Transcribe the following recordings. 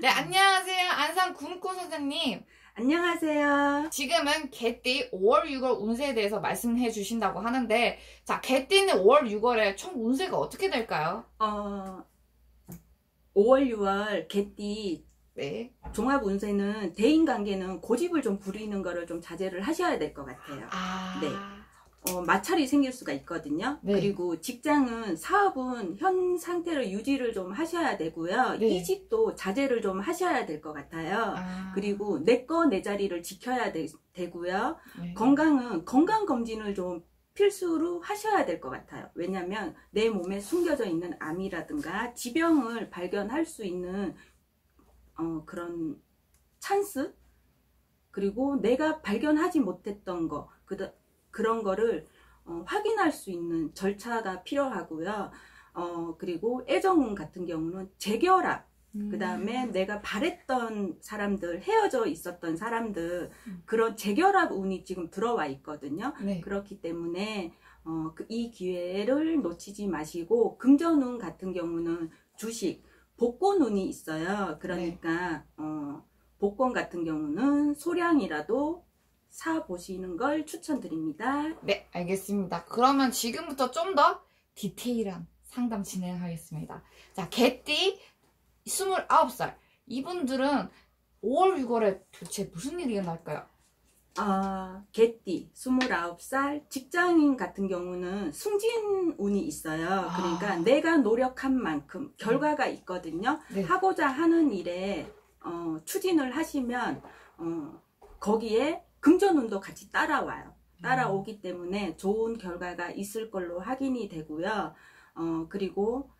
네, 안녕하세요. 안산 군코 선생님. 안녕하세요. 지금은 개띠 5월, 6월 운세에 대해서 말씀해 주신다고 하는데, 자, 개띠는 5월, 6월에 총 운세가 어떻게 될까요? 어, 5월, 6월 개띠 네. 종합 운세는 대인 관계는 고집을 좀 부리는 거를 좀 자제를 하셔야 될 것 같아요. 아. 네. 어, 마찰이 생길 수가 있거든요. 네. 그리고 직장은 사업은 현 상태를 유지를 좀 하셔야 되고요. 네. 이직도 자제를 좀 하셔야 될 것 같아요. 아. 그리고 내 거 내 자리를 지켜야 되, 되고요. 네. 건강은 건강 검진을 좀 필수로 하셔야 될 것 같아요. 왜냐하면 내 몸에 숨겨져 있는 암이라든가 지병을 발견할 수 있는 어, 그런 찬스 그리고 내가 발견하지 못했던 거 그, 그런 거를 어, 확인할 수 있는 절차가 필요하고요. 어, 그리고 애정운 같은 경우는 재결합 음. 그 다음에 내가 바랬던 사람들, 헤어져 있었던 사람들, 음. 그런 재결합 운이 지금 들어와 있거든요. 네. 그렇기 때문에, 어, 그- 이 기회를 놓치지 마시고, 금전운 같은 경우는 주식, 복권 운이 있어요. 그러니까, 어, 복권 같은 경우는 소량이라도 사 보시는 걸 추천드립니다. 네, 알겠습니다. 그러면 지금부터 좀 더 디테일한 상담 진행하겠습니다. 자, 개띠 29살. 이분들은 5월, 6월에 도대체 무슨 일이 일어날까요? 아, 개띠, 29살, 직장인 같은 경우는 승진 운이 있어요. 그러니까 아. 내가 노력한 만큼 결과가 있거든요. 네. 하고자 하는 일에 어, 추진을 하시면 어, 거기에 금전운도 같이 따라와요. 따라오기 때문에 좋은 결과가 있을 걸로 확인이 되고요. 어, 그리고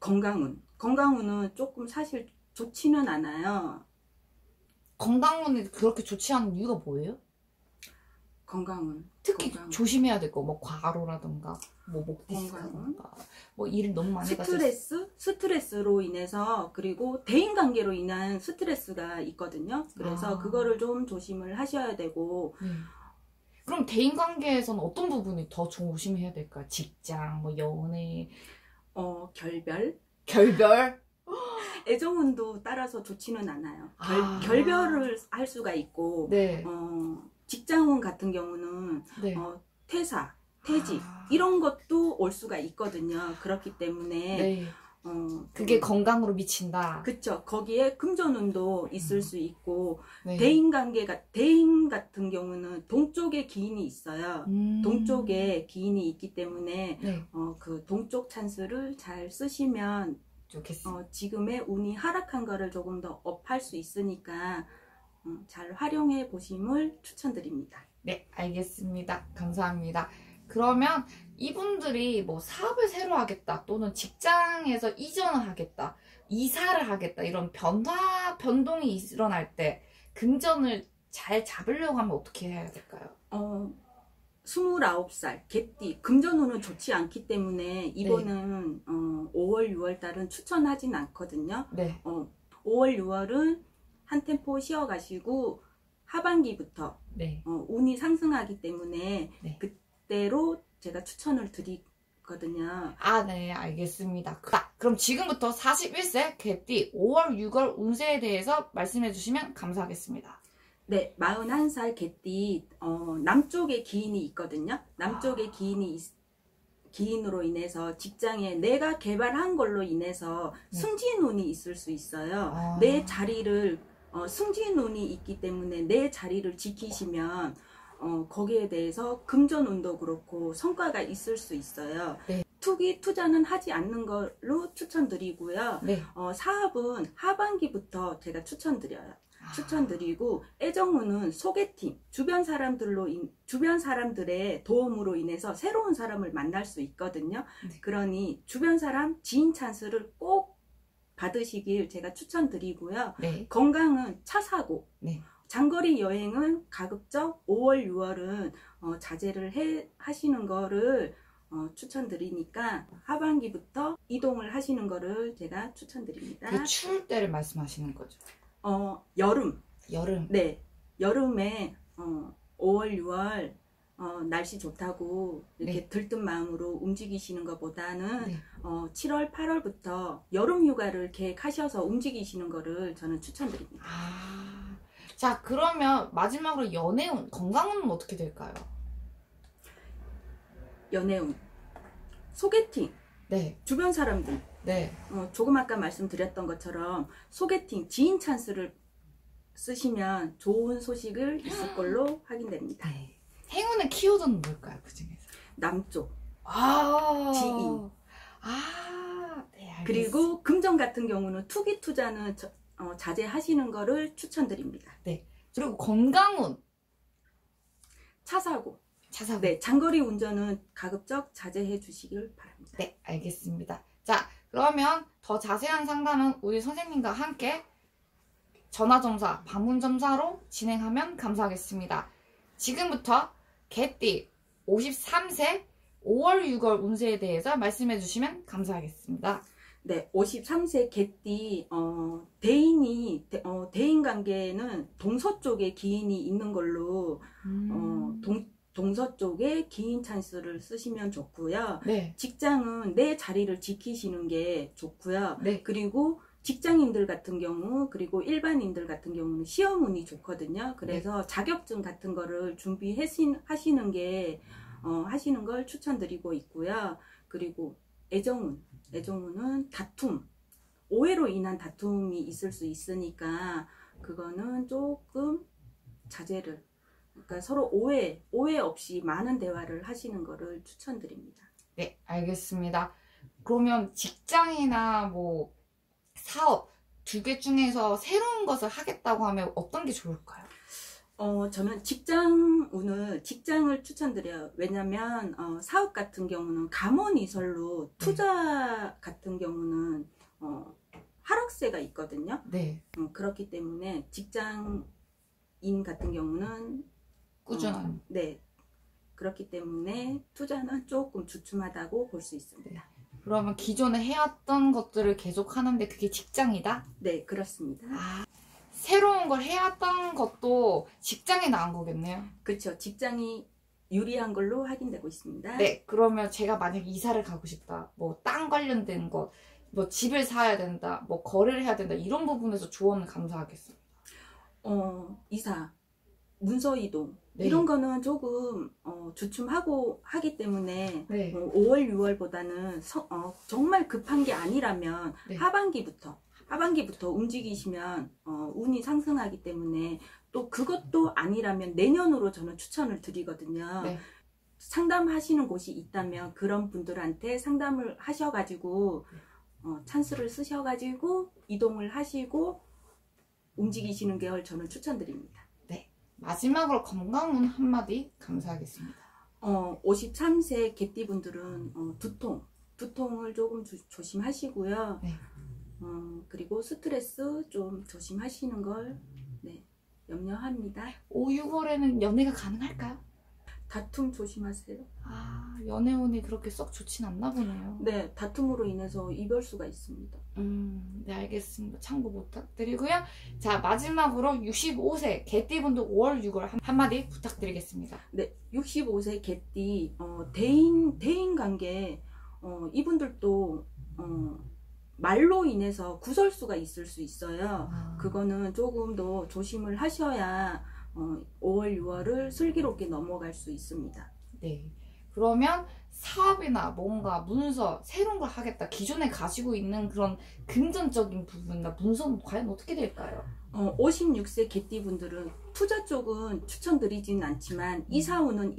건강운. 건강운은 조금 사실 좋지는 않아요. 건강운이 그렇게 좋지 않은 이유가 뭐예요? 건강운. 특히 건강. 조심해야 될 거, 뭐 과로라든가, 뭐 목디스크라든가, 뭐 일을 너무 많이 스트레스, 스트레스로 인해서 그리고 대인 관계로 인한 스트레스가 있거든요. 그래서 아. 그거를 좀 조심을 하셔야 되고 네. 그럼 대인 관계에서는 어떤 부분이 더 조심해야 될까요? 직장, 뭐 연애, 어, 결별, 결별? 애정운도 따라서 좋지는 않아요. 결, 아. 결별을 할 수가 있고 네. 어, 직장운 같은 경우는 네. 어, 퇴사, 퇴직 아. 이런 것도 올 수가 있거든요. 그렇기 때문에 네. 어, 그게 음, 건강으로 미친다. 그쵸. 거기에 금전운도 있을 음. 수 있고 네. 대인 관계가 대인 같은 경우는 동쪽에 기인이 있어요. 음. 동쪽에 기인이 있기 때문에 네. 어, 그 동쪽 찬스를 잘 쓰시면 좋겠습니다. 어, 지금의 운이 하락한 거를 조금 더 업할 수 있으니까 음, 잘 활용해 보심을 추천드립니다. 네, 알겠습니다. 감사합니다. 그러면 이분들이 뭐 사업을 새로 하겠다 또는 직장에서 이전을 하겠다 이사를 하겠다 이런 변화 변동이 일어날 때 금전을 잘 잡으려고 하면 어떻게 해야 될까요? 어, 29살 개띠 금전운은 좋지 않기 때문에 이번은 어, 5월 6월 달은 추천하진 않거든요. 네. 어, 5월 6월은 한 템포 쉬어 가시고 하반기부터 네. 어, 운이 상승하기 때문에 네. 그때로 제가 추천을 드리거든요. 아, 네, 알겠습니다. 자, 그럼 지금부터 41세 개띠 5월 6월 운세에 대해서 말씀해 주시면 감사하겠습니다. 네, 41살 개띠 어, 남쪽에 기인이 있거든요. 남쪽에 아. 기인이 있- 기인으로 인해서 직장에 내가 개발한 걸로 인해서 네. 승진운이 있을 수 있어요. 아. 내 자리를 어, 승진운이 있기 때문에 내 자리를 지키시면 어, 거기에 대해서 금전운도 그렇고 성과가 있을 수 있어요. 네. 투기 투자는 하지 않는 걸로 추천드리고요. 네. 어, 사업은 하반기부터 제가 추천드려요. 아. 추천드리고 애정운은 소개팅 주변 사람들로 인- 주변 사람들의 도움으로 인해서 새로운 사람을 만날 수 있거든요. 네. 그러니 주변 사람 지인 찬스를 꼭 받으시길 제가 추천드리고요. 네. 건강은 차 사고 네. 장거리 여행은 가급적 5월 6월은 어, 자제를 해 하시는 거를 어, 추천드리니까 하반기부터 이동을 하시는 거를 제가 추천드립니다. 그 추울 때를 말씀하시는 거죠. 어, 여름 여름. 네, 여름에 어, 5월, 6월 어, 날씨 좋다고 이렇게 네. 들뜬 마음으로 움직이시는 것보다는 네. 어, 7월, 8월부터 여름 휴가를 계획하셔서 움직이시는 거를 저는 추천드립니다. 아. 자, 그러면 마지막으로 연애운, 건강운은 어떻게 될까요? 연애운, 소개팅, 네. 주변 사람들, 네. 어, 조금 아까 말씀드렸던 것처럼 소개팅, 지인 찬스를 쓰시면 좋은 소식을 있을 걸로 확인됩니다. 네. 행운의 키워드는 뭘까요, 그 중에서? 남쪽. 아. 지인. 아. 네, 알겠습니다. 그리고 금전 같은 경우는 투기 투자는 저- 어, 자제하시는 거를 추천드립니다. 그리고 건강운. 차 사고. 자사. 네, 장거리 운전은 가급적 자제해 주시길 바랍니다. 네, 알겠습니다. 자, 그러면 더 자세한 상담은 우리 선생님과 함께 전화점사, 방문점사로 진행하면 감사하겠습니다. 지금부터 개띠 53세 5월, 6월 운세에 대해서 말씀해 주시면 감사하겠습니다. 네, 53세 개띠 어, 대인이 대, 어, 대인 관계는 동서 쪽에 기인이 있는 걸로 음. 어, 동, 동서 쪽에 기인 찬스를 쓰시면 좋고요. 네, 직장은 내 자리를 지키시는 게 좋고요. 네, 그리고 직장인들 같은 경우 그리고 일반인들 같은 경우는 시험운이 좋거든요. 그래서 자격증 같은 거를 준비하시는 게 어, 하시는 걸 추천드리고 있고요. 그리고 애정운, 애정운은 다툼, 오해로 인한 다툼이 있을 수 있으니까 그거는 조금 자제를 그러니까 서로 오해 오해 없이 많은 대화를 하시는 거를 추천드립니다. 네, 알겠습니다. 그러면 직장이나 뭐 사업 두 개 중에서 새로운 것을 하겠다고 하면 어떤 게 좋을까요? 어, 저는 직장 운을, 직장을 추천드려요. 왜냐면, 어, 사업 같은 경우는 감원 이설로 투자 같은 경우는, 어, 하락세가 있거든요. 네, 어, 그렇기 때문에 직장인 같은 경우는, 꾸준한. 어, 네. 그렇기 때문에 투자는 조금 주춤하다고 볼 수 있습니다. 그러면 기존에 해왔던 것들을 계속 하는데 그게 직장이다? 네, 그렇습니다. 아, 새로운 걸 해왔던 것도 직장에 나온 거겠네요. 그렇죠. 직장이 유리한 걸로 확인되고 있습니다. 네, 그러면 제가 만약 이사를 가고 싶다. 뭐 땅 관련된 것, 뭐 집을 사야 된다, 뭐 거래를 해야 된다. 이런 부분에서 조언을 감사하겠습니다. 어, 이사, 문서 이동 네. 이런 거는 조금 어, 주춤하고 하기 때문에 네. 어, 5월, 6월보다는 정말 급한 게 아니라면 네. 하반기부터 하반기부터 움직이시면 어, 운이 상승하기 때문에 또 그것도 아니라면 내년으로 저는 추천을 드리거든요. 네. 상담하시는 곳이 있다면 그런 분들한테 상담을 하셔가지고 어, 찬스를 쓰셔가지고 이동을 하시고 움직이시는 걸 저는 추천드립니다. 마지막으로 건강운 한마디 감사하겠습니다. 어, 53세 개띠분들은 어, 두통, 두통을 조금 조, 조심하시고요. 네. 어, 그리고 스트레스 좀 조심하시는 걸 네, 염려합니다. 5, 6월에는 연애가 가능할까요? 다툼 조심하세요. 아, 연애운이 그렇게 썩 좋진 않나 보네요. 네, 다툼으로 인해서 이별수가 있습니다. 음, 네, 알겠습니다. 참고 부탁드리고요. 자, 마지막으로 65세 개띠분들 5월, 6월 한, 한마디 부탁드리겠습니다. 네, 65세 개띠 어, 대인 대인 관계 어, 이분들도 어, 말로 인해서 구설수가 있을 수 있어요. 아, 그거는 조금 더 조심을 하셔야 어, 5월, 6월을 슬기롭게 넘어갈 수 있습니다. 네. 그러면 사업이나 뭔가 문서, 새로운 걸 하겠다. 기존에 가지고 있는 그런 금전적인 부분이나 문서는 과연 어떻게 될까요? 어, 56세 개띠분들은 투자 쪽은 추천드리진 않지만 이사운은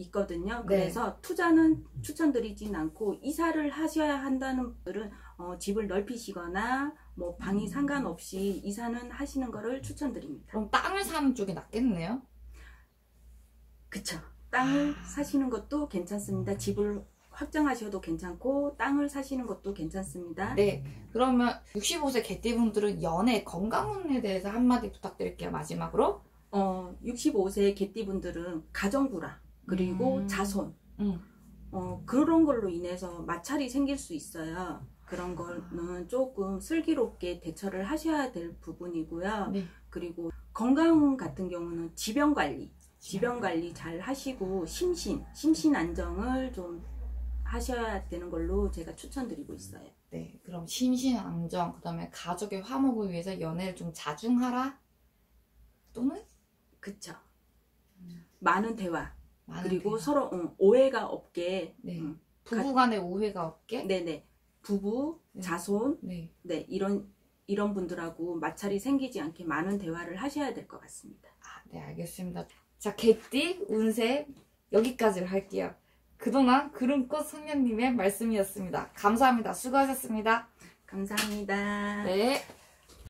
있, 있거든요. 네. 그래서 투자는 추천드리진 않고 이사를 하셔야 한다는 분들은 어, 집을 넓히시거나 뭐 방이 음. 상관없이 이사는 하시는 거를 추천드립니다. 그럼 땅을 사는 쪽이 낫겠네요. 그쵸. 땅을 아. 사시는 것도 괜찮습니다. 집을 확장하셔도 괜찮고 땅을 사시는 것도 괜찮습니다. 네. 그러면 65세 개띠분들은 연애, 건강운에 대해서 한마디 부탁드릴게요. 마지막으로. 어, 65세 개띠분들은 가정불화 그리고 음. 자손 음. 어, 그런 걸로 인해서 마찰이 생길 수 있어요. 그런 거는 조금 슬기롭게 대처를 하셔야 될 부분이고요. 네. 그리고 건강 같은 경우는 지병 관리 지병 관리 잘 하시고 심신, 심신 안정을 좀 하셔야 되는 걸로 제가 추천드리고 있어요. 네, 그럼 심신 안정, 그 다음에 가족의 화목을 위해서 연애를 좀 자중하라? 또는 그쵸. 많은 대화, 그리고 대화. 서로 어, 오해가 없게, 네. 음, 부부 간에 오해가 없게? 네네. 부부, 네. 자손, 네. 네, 이런, 이런 분들하고 마찰이 생기지 않게 많은 대화를 하셔야 될 것 같습니다. 아, 네, 알겠습니다. 자, 개띠 운세 여기까지 할게요. 그동안 구름꽃 선녀님의 말씀이었습니다. 감사합니다. 수고하셨습니다. 감사합니다. 네.